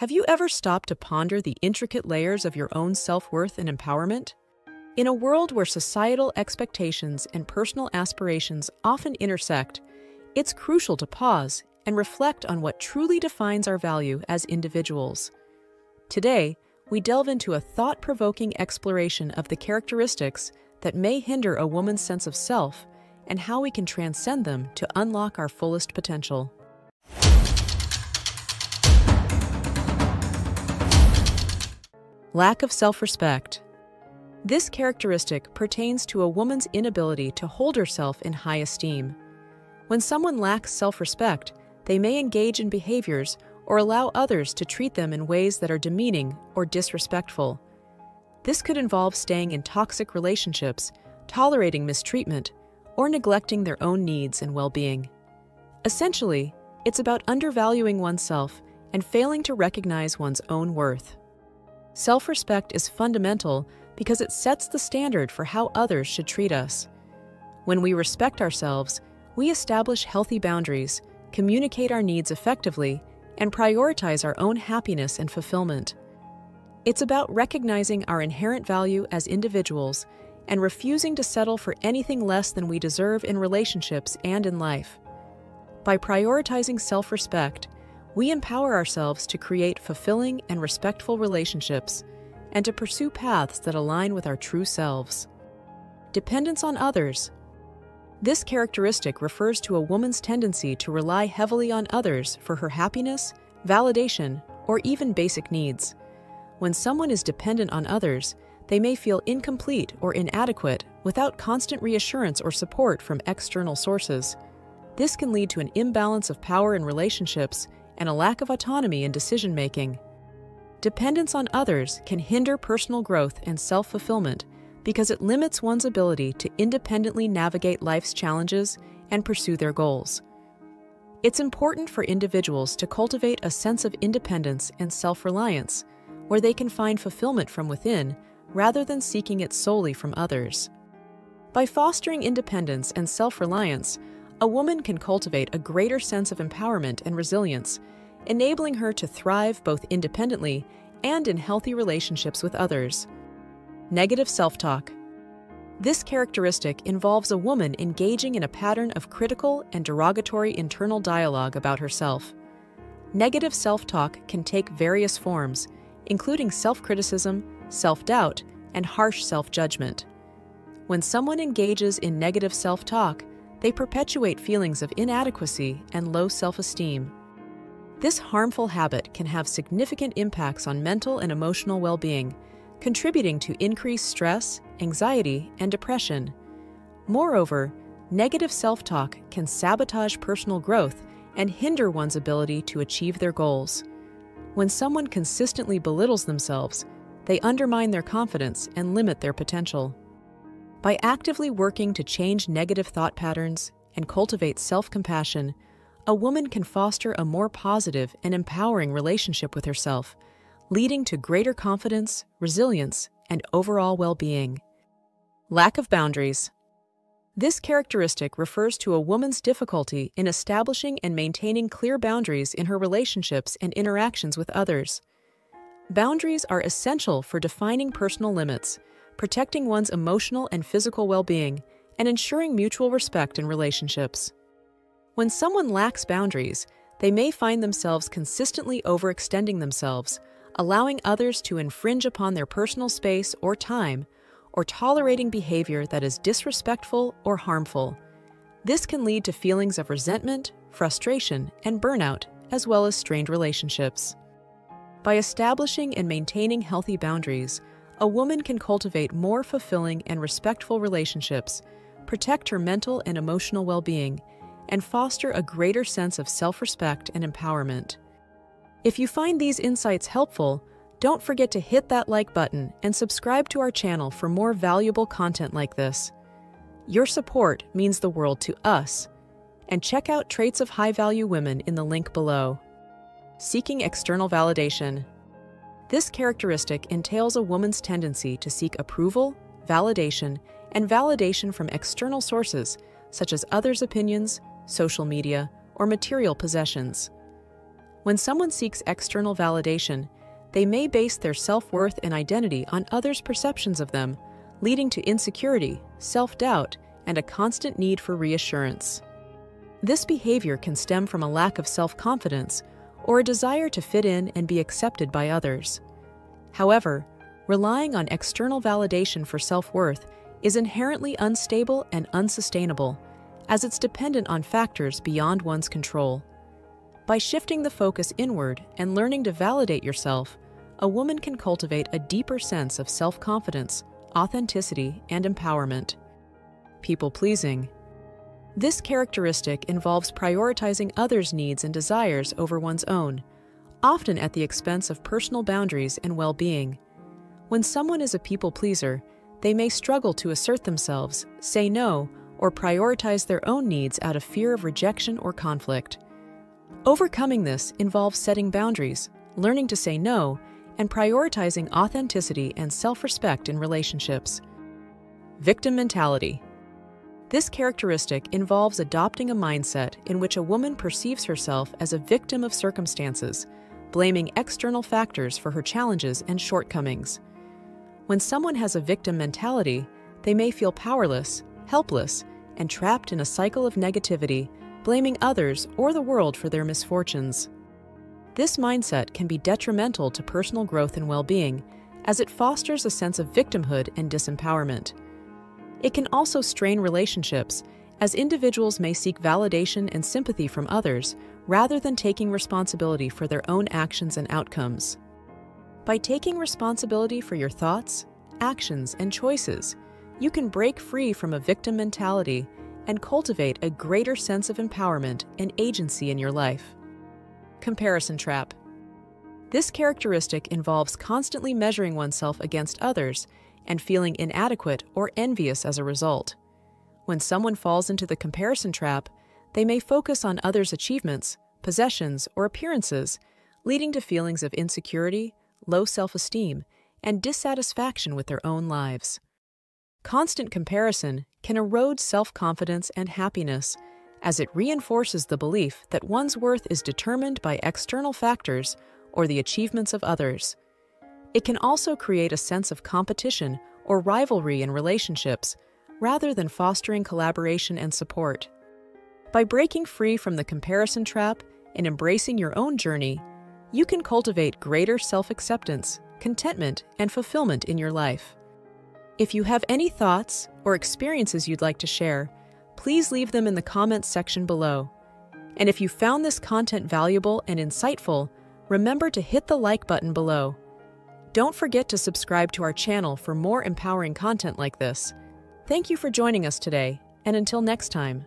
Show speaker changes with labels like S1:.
S1: Have you ever stopped to ponder the intricate layers of your own self worth and empowerment? In a world where societal expectations and personal aspirations often intersect, it's crucial to pause and reflect on what truly defines our value as individuals. Today, we delve into a thought provoking exploration of the characteristics that may hinder a woman's sense of self and how we can transcend them to unlock our fullest potential. Lack of self respect. This characteristic pertains to a woman's inability to hold herself in high esteem. When someone lacks self respect, they may engage in behaviors or allow others to treat them in ways that are demeaning or disrespectful. This could involve staying in toxic relationships, tolerating mistreatment, or neglecting their own needs and well being. Essentially, it's about undervaluing oneself and failing to recognize one's own worth. Self respect is fundamental because it sets the standard for how others should treat us. When we respect ourselves, we establish healthy boundaries, communicate our needs effectively, and prioritize our own happiness and fulfillment. It's about recognizing our inherent value as individuals and refusing to settle for anything less than we deserve in relationships and in life. By prioritizing self respect, we empower ourselves to create fulfilling and respectful relationships and to pursue paths that align with our true selves. Dependence on others. This characteristic refers to a woman's tendency to rely heavily on others for her happiness, validation, or even basic needs. When someone is dependent on others, they may feel incomplete or inadequate without constant reassurance or support from external sources. This can lead to an imbalance of power in relationships and a lack of autonomy in decision making. Dependence on others can hinder personal growth and self fulfillment because it limits one's ability to independently navigate life's challenges and pursue their goals. It's important for individuals to cultivate a sense of independence and self reliance where they can find fulfillment from within rather than seeking it solely from others. By fostering independence and self reliance, a woman can cultivate a greater sense of empowerment and resilience, enabling her to thrive both independently and in healthy relationships with others. Negative self talk. This characteristic involves a woman engaging in a pattern of critical and derogatory internal dialogue about herself. Negative self talk can take various forms including self criticism, self doubt, and harsh self judgment. When someone engages in negative self talk, they perpetuate feelings of inadequacy and low self esteem. This harmful habit can have significant impacts on mental and emotional well being, contributing to increased stress, anxiety, and depression. Moreover, negative self talk can sabotage personal growth and hinder one's ability to achieve their goals. When someone consistently belittles themselves, they undermine their confidence and limit their potential. By actively working to change negative thought patterns and cultivate self compassion, a woman can foster a more positive and empowering relationship with herself, leading to greater confidence, resilience, and overall well being. Lack of boundaries. This characteristic refers to a woman's difficulty in establishing and maintaining clear boundaries in her relationships and interactions with others. Boundaries are essential for defining personal limits, protecting one's emotional and physical well being, and ensuring mutual respect in relationships. When someone lacks boundaries, they may find themselves consistently overextending themselves, allowing others to infringe upon their personal space or time or tolerating behavior that is disrespectful or harmful. This can lead to feelings of resentment, frustration, and burnout, as well as strained relationships. By establishing and maintaining healthy boundaries, a woman can cultivate more fulfilling and respectful relationships, protect her mental and emotional well being, and foster a greater sense of self respect and empowerment. If you find these insights helpful, don't forget to hit that like button and subscribe to our channel for more valuable content like this. Your support means the world to us. And check out Traits of High Value Women in the link below. Seeking external validation. This characteristic entails a woman's tendency to seek approval, validation, and validation from external sources, such as others' opinions, social media, or material possessions. When someone seeks external validation, they may base their self worth and identity on others' perceptions of them, leading to insecurity, self doubt, and a constant need for reassurance. This behavior can stem from a lack of self confidence or a desire to fit in and be accepted by others. However, relying on external validation for self worth is inherently unstable and unsustainable, as it's dependent on factors beyond one's control. By shifting the focus inward and learning to validate yourself, a woman can cultivate a deeper sense of self confidence, authenticity, and empowerment. People pleasing. This characteristic involves prioritizing others' needs and desires over one's own, often at the expense of personal boundaries and well being. When someone is a people pleaser, they may struggle to assert themselves, say no, or prioritize their own needs out of fear of rejection or conflict. Overcoming this involves setting boundaries, learning to say no, and prioritizing authenticity and self respect in relationships. Victim mentality. This characteristic involves adopting a mindset in which a woman perceives herself as a victim of circumstances, blaming external factors for her challenges and shortcomings. When someone has a victim mentality, they may feel powerless, helpless, and trapped in a cycle of negativity, blaming others or the world for their misfortunes. This mindset can be detrimental to personal growth and well being, as it fosters a sense of victimhood and disempowerment. It can also strain relationships, as individuals may seek validation and sympathy from others rather than taking responsibility for their own actions and outcomes. By taking responsibility for your thoughts, actions, and choices, you can break free from a victim mentality and cultivate a greater sense of empowerment and agency in your life. Comparison trap. This characteristic involves constantly measuring oneself against others and feeling inadequate or envious as a result. When someone falls into the comparison trap, they may focus on others' achievements, possessions, or appearances, leading to feelings of insecurity, low self esteem, and dissatisfaction with their own lives. Constant comparison can erode self confidence and happiness, as it reinforces the belief that one's worth is determined by external factors or the achievements of others. It can also create a sense of competition or rivalry in relationships, rather than fostering collaboration and support. By breaking free from the comparison trap and embracing your own journey, you can cultivate greater self acceptance, contentment, and fulfillment in your life. If you have any thoughts or experiences you'd like to share, please leave them in the comments section below. And if you found this content valuable and insightful, remember to hit the like button below don't forget to subscribe to our channel for more empowering content like this. Thank you for joining us today, and until next time.